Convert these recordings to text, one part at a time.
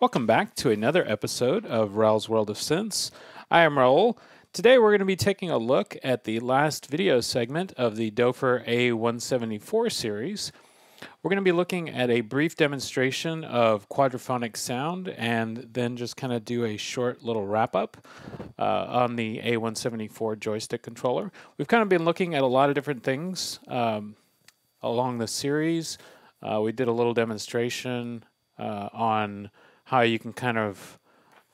Welcome back to another episode of Raul's World of Synths. I am Raul. Today we're going to be taking a look at the last video segment of the Doepfer A174 series. We're going to be looking at a brief demonstration of quadraphonic sound and then just kind of do a short little wrap up uh, on the A174 joystick controller. We've kind of been looking at a lot of different things um, along the series. Uh, we did a little demonstration uh, on how you can kind of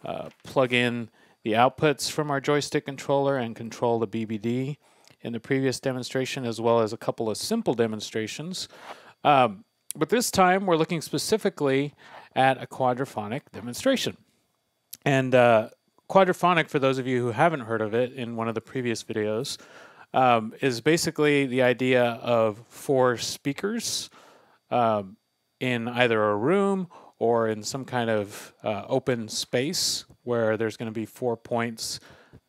uh, plug in the outputs from our joystick controller and control the BBD in the previous demonstration, as well as a couple of simple demonstrations. Um, but this time we're looking specifically at a quadraphonic demonstration. And uh, quadraphonic, for those of you who haven't heard of it in one of the previous videos, um, is basically the idea of four speakers um, in either a room or in some kind of uh, open space where there's going to be four points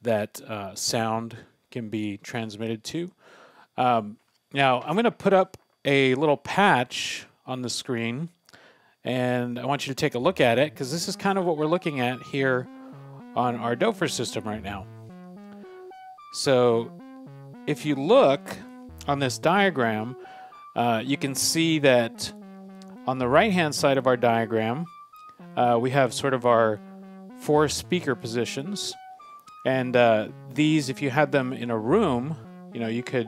that uh, sound can be transmitted to. Um, now, I'm going to put up a little patch on the screen and I want you to take a look at it because this is kind of what we're looking at here on our Doepfer system right now. So if you look on this diagram, uh, you can see that on the right hand side of our diagram, uh, we have sort of our four speaker positions. And uh, these, if you had them in a room, you know, you could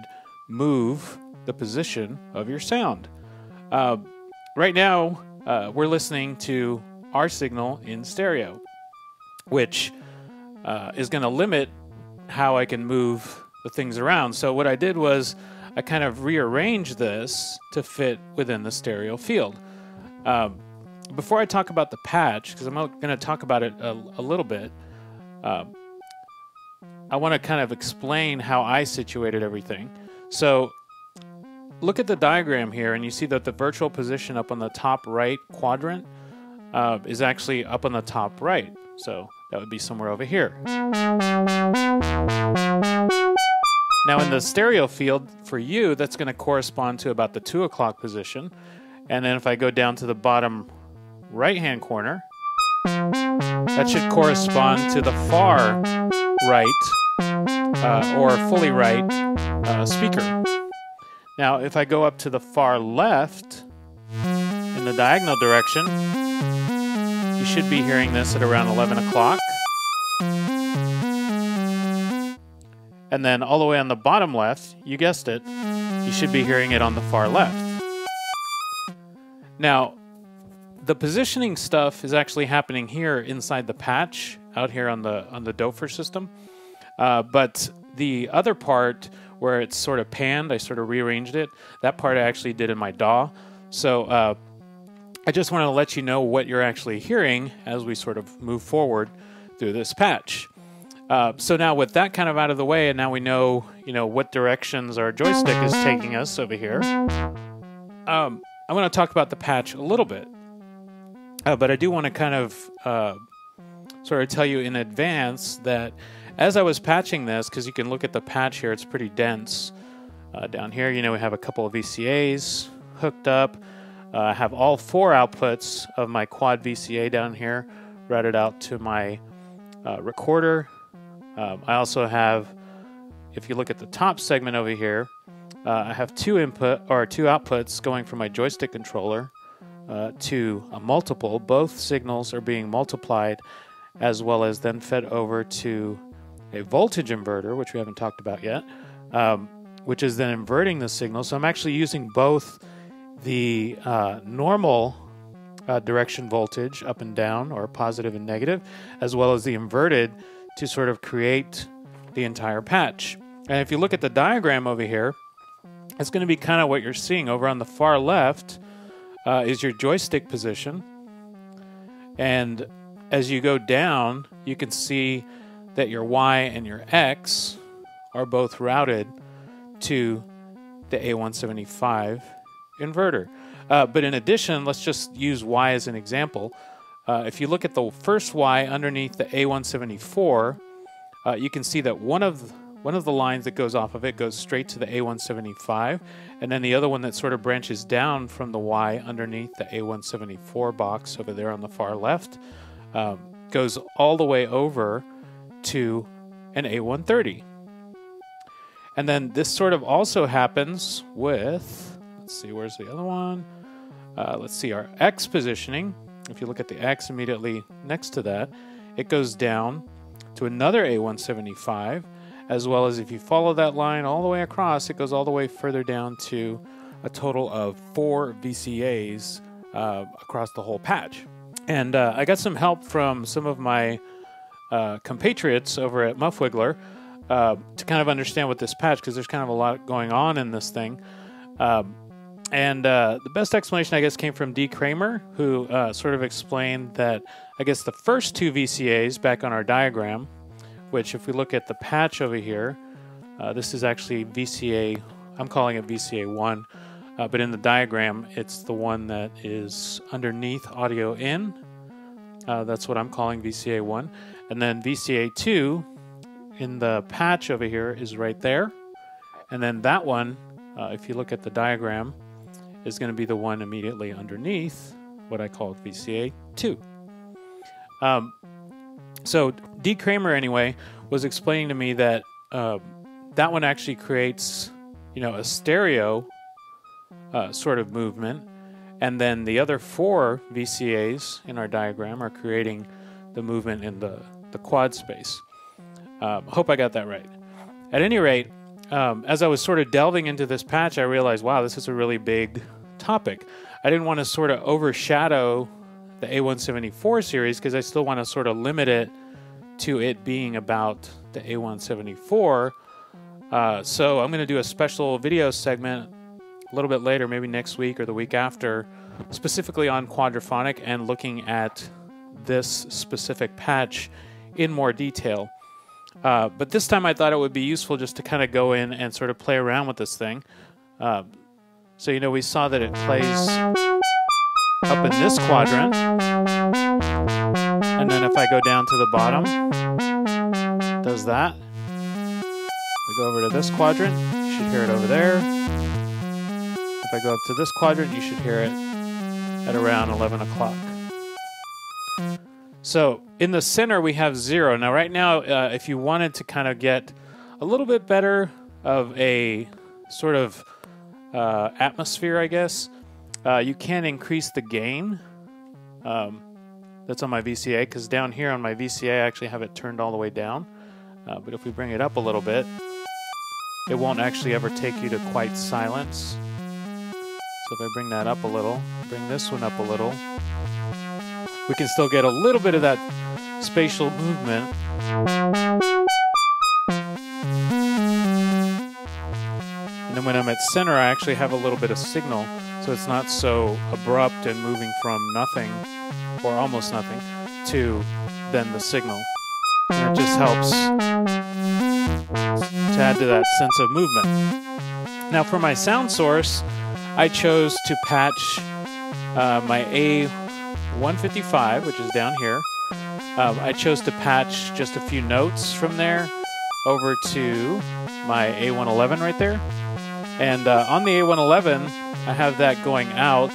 move the position of your sound. Uh, right now, uh, we're listening to our signal in stereo, which uh, is going to limit how I can move the things around. So what I did was I kind of rearranged this to fit within the stereo field. Um, before I talk about the patch, because I'm going to talk about it a, a little bit, um, I want to kind of explain how I situated everything. So look at the diagram here, and you see that the virtual position up on the top right quadrant uh, is actually up on the top right. So that would be somewhere over here. Now in the stereo field, for you, that's going to correspond to about the 2 o'clock position. And then if I go down to the bottom right hand corner, that should correspond to the far right uh, or fully right uh, speaker. Now, if I go up to the far left in the diagonal direction, you should be hearing this at around 11 o'clock. And then all the way on the bottom left, you guessed it, you should be hearing it on the far left. Now, the positioning stuff is actually happening here inside the patch out here on the on the Doepfer system. Uh, but the other part where it's sort of panned, I sort of rearranged it. That part I actually did in my DAW. So uh, I just want to let you know what you're actually hearing as we sort of move forward through this patch. Uh, so now with that kind of out of the way, and now we know, you know, what directions our joystick is taking us over here. Um, I want to talk about the patch a little bit. Uh, but I do want to kind of uh, sort of tell you in advance that as I was patching this, because you can look at the patch here, it's pretty dense. Uh, down here, you know, we have a couple of VCAs hooked up. Uh, I have all four outputs of my quad VCA down here routed out to my uh, recorder. Um, I also have, if you look at the top segment over here, uh, I have two input or two outputs going from my joystick controller uh, to a multiple. Both signals are being multiplied as well as then fed over to a voltage inverter, which we haven't talked about yet, um, which is then inverting the signal. So I'm actually using both the uh, normal uh, direction voltage up and down, or positive and negative, as well as the inverted to sort of create the entire patch. And if you look at the diagram over here, it's going to be kind of what you're seeing over on the far left uh, is your joystick position. And as you go down, you can see that your Y and your X are both routed to the A175 inverter. Uh, but in addition, let's just use Y as an example. Uh, if you look at the first Y underneath the A174, uh, you can see that one of one of the lines that goes off of it goes straight to the A175, and then the other one that sort of branches down from the Y underneath the A174 box over there on the far left um, goes all the way over to an A130. And then this sort of also happens with, let's see, where's the other one? Uh, let's see, our X positioning. If you look at the X immediately next to that, it goes down to another A175, as well as if you follow that line all the way across, it goes all the way further down to a total of four VCAs uh, across the whole patch. And uh, I got some help from some of my uh, compatriots over at Muffwiggler uh, to kind of understand what this patch, because there's kind of a lot going on in this thing. Um, and uh, the best explanation, I guess, came from D. Kramer, who uh, sort of explained that I guess the first two VCAs back on our diagram, which if we look at the patch over here, uh, this is actually VCA, I'm calling it VCA 1, uh, but in the diagram, it's the one that is underneath audio in. Uh, that's what I'm calling VCA 1. And then VCA 2 in the patch over here is right there. And then that one, uh, if you look at the diagram, is going to be the one immediately underneath what I call VCA 2. Um, so D. Kramer, anyway, was explaining to me that uh, that one actually creates, you know, a stereo uh, sort of movement, and then the other four VCAs in our diagram are creating the movement in the, the quad space. Um, hope I got that right. At any rate, um, as I was sort of delving into this patch, I realized, wow, this is a really big topic. I didn't want to sort of overshadow the A174 series because I still want to sort of limit it to it being about the A174. Uh, so I'm going to do a special video segment a little bit later, maybe next week or the week after, specifically on quadraphonic and looking at this specific patch in more detail. Uh, but this time I thought it would be useful just to kind of go in and sort of play around with this thing. Uh, so, you know, we saw that it plays up in this quadrant. And then if I go down to the bottom, does that. We go over to this quadrant, you should hear it over there. If I go up to this quadrant, you should hear it at around 11 o'clock. So in the center, we have zero. Now, right now, uh, if you wanted to kind of get a little bit better of a sort of uh, atmosphere, I guess, uh, you can increase the gain. Um, that's on my VCA because down here on my VCA, I actually have it turned all the way down. Uh, but if we bring it up a little bit, it won't actually ever take you to quite silence. So if I bring that up a little, bring this one up a little, we can still get a little bit of that spatial movement. And then when I'm at center, I actually have a little bit of signal, so it's not so abrupt and moving from nothing, or almost nothing, to then the signal. And it just helps to add to that sense of movement. Now for my sound source, I chose to patch uh, my A155, which is down here. Um, I chose to patch just a few notes from there over to my A111 right there. And uh, on the A111, I have that going out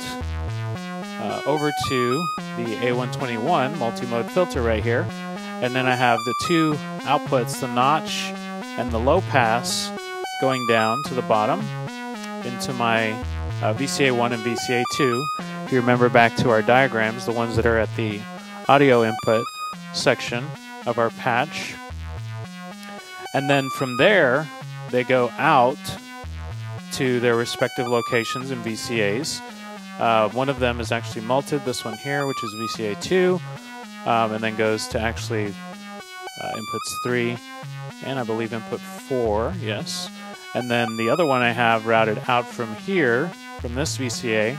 uh, over to the A121 multi-mode filter right here. And then I have the two outputs, the notch and the low pass, going down to the bottom into my uh, VCA1 and VCA2. If you remember back to our diagrams, the ones that are at the audio input section of our patch. And then from there, they go out to their respective locations in VCAs. Uh, one of them is actually multed, this one here, which is VCA 2, um, and then goes to actually uh, inputs 3 and I believe input 4, yes. And then the other one I have routed out from here, from this VCA,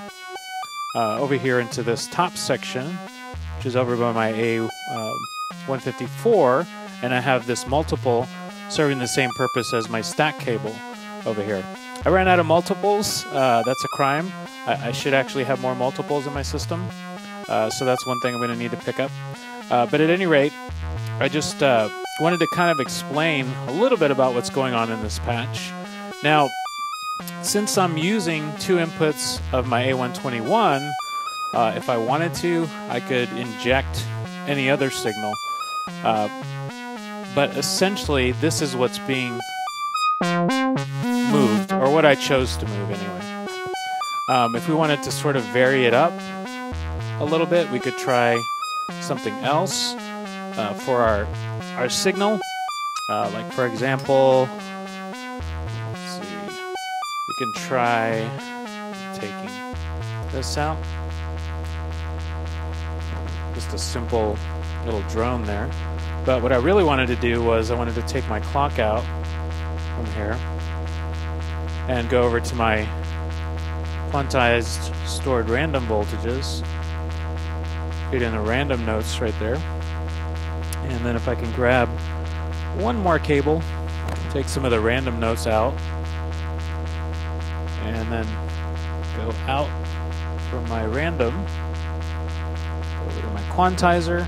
uh, over here into this top section, which is over by my A154, um, and I have this multiple serving the same purpose as my stack cable over here. I ran out of multiples. Uh, that's a crime. I, I, should actually have more multiples in my system. Uh, so that's one thing I'm going to need to pick up. Uh, but at any rate, I just uh, wanted to kind of explain a little bit about what's going on in this patch. Now, since I'm using two inputs of my A121, uh, if I wanted to, I could inject any other signal. Uh, but essentially, this is what's being moved, or what I chose to move. Um, if we wanted to sort of vary it up a little bit, we could try something else uh, for our, our signal. Uh, like, for example, let's see, we can try taking this out. Just a simple little drone there. But what I really wanted to do was I wanted to take my clock out from here and go over to my quantized stored random voltages. Put in the random notes right there. And then if I can grab one more cable, take some of the random notes out, and then go out from my random over to my quantizer.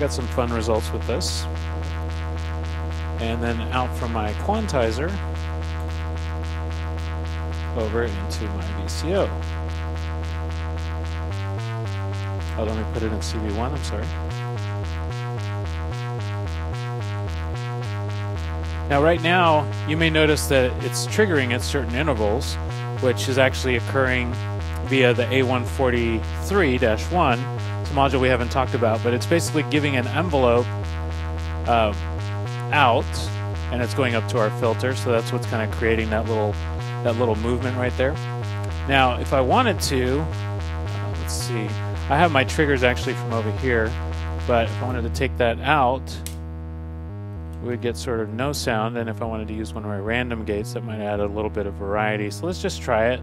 Got some fun results with this. And then out from my quantizer over into my VCO. Oh, let me put it in CV1, I'm sorry. Now right now, you may notice that it's triggering at certain intervals, which is actually occurring via the A143-1. It's a module we haven't talked about, but it's basically giving an envelope uh, out, and it's going up to our filter, so that's what's kind of creating that little that little movement right there. Now, if I wanted to, uh, let's see, I have my triggers actually from over here, but if I wanted to take that out, we would get sort of no sound. And if I wanted to use one of my random gates, that might add a little bit of variety. So let's just try it.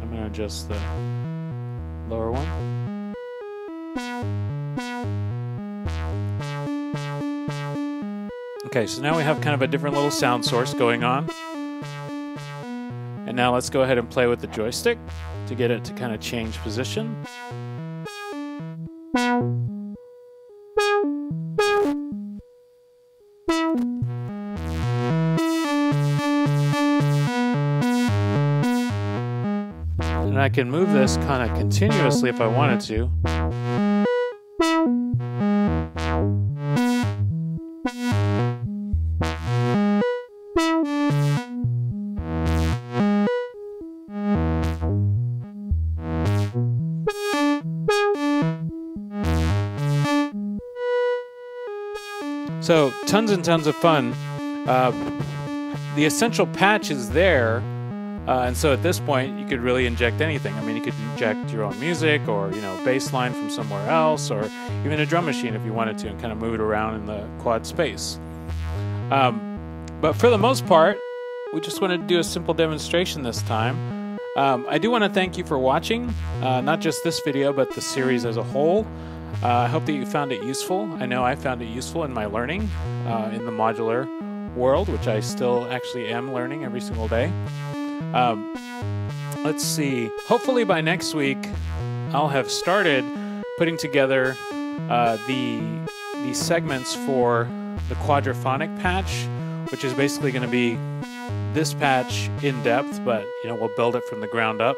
I'm going to adjust the lower one. Okay, so now we have kind of a different little sound source going on. And now let's go ahead and play with the joystick to get it to kind of change position. And I can move this kind of continuously if I wanted to. So tons and tons of fun. Uh, the essential patch is there, uh, and so at this point you could really inject anything. I mean, you could inject your own music, or you know, bass line from somewhere else, or even a drum machine if you wanted to, and kind of move it around in the quad space. Um, but for the most part, we just wanted to do a simple demonstration this time. Um, I do want to thank you for watching, uh, not just this video, but the series as a whole. Uh, I hope that you found it useful. I know I found it useful in my learning uh, in the modular world, which I still actually am learning every single day. Um, let's see. Hopefully by next week, I'll have started putting together uh, the the segments for the quadraphonic patch, which is basically going to be this patch in depth, but you know we'll build it from the ground up.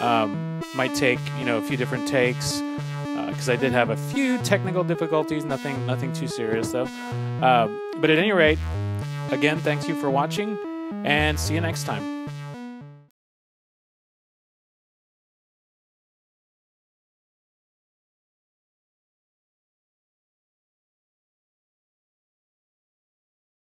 Um, might take you know a few different takes because I did have a few technical difficulties. Nothing, nothing too serious though. Uh, but at any rate, again, thanks you for watching, and see you next time.